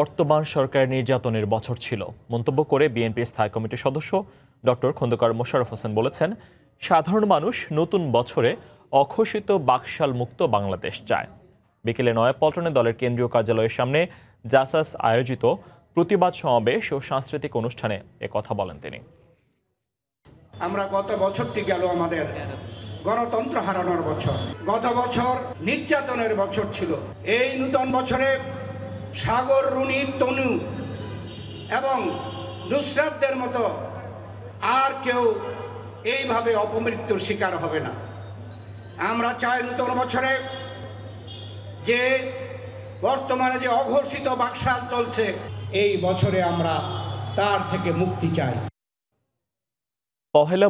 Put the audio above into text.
বর্তমান সরকার নির্যাতনের বছর ছিল। মন্তব্য করে বিএনপির স্থায়ী কমিটির সদস্য ডক্টর খন্দকার মোশারফ হোসেন বলেছেন, সাধারণ মানুষ নতুন বছরে অঘোষিত বাকশাল মুক্ত বাংলাদেশ চায়। বিকেলে নয়াপল্টনে দলের কেন্দ্রীয় কার্যালয়ের সামনে জাসাস আয়োজিত প্রতিবাদ সমাবেশ ও সাংস্কৃতিক অনুষ্ঠানে কথা বলেন তিনি। আমরা গত বছরটি গেল আমাদের গণতন্ত্র হারানোর বছর। গত বছর নির্যাতনের বছর ছিল। এই নূতন বছরে সাগর রুনি তনু এবং নুসরাতদের মতো আর কেউ এইভাবে অপমৃত্যুর শিকার হবে না। আমরা চাই নূতন বছরে যে বর্তমানে যে অঘোষিত বাকশাল চলছে, এই বছরে আমরা তার থেকে মুক্তি চাই। পহেলা